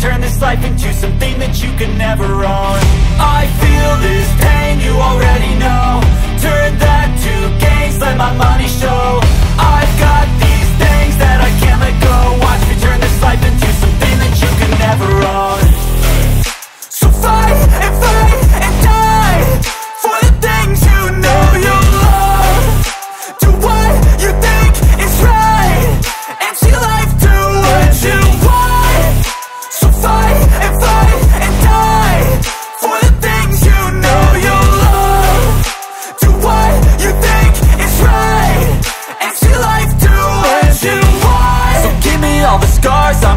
turn this life into something that you can never own. I feel this pain, you already